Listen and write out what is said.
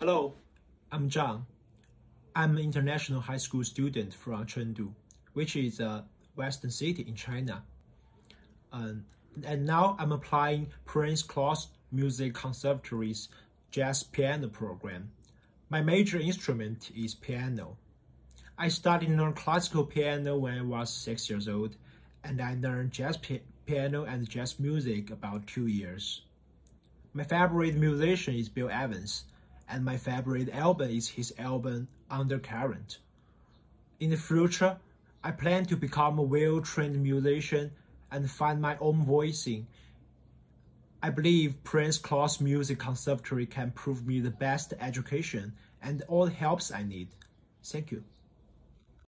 Hello, I'm Zhang. I'm an international high school student from Chengdu, which is a western city in China. Um, and now I'm applying Prince Claus Music Conservatory's jazz piano program. My major instrument is piano. I started learn classical piano when I was six years old, and I learned jazz pi piano and jazz music about two years. My favorite musician is Bill Evans and my favorite album is his album Undercurrent. In the future, I plan to become a well-trained musician and find my own voicing. I believe Prince Claus Music Conservatory can prove me the best education and all the helps I need. Thank you.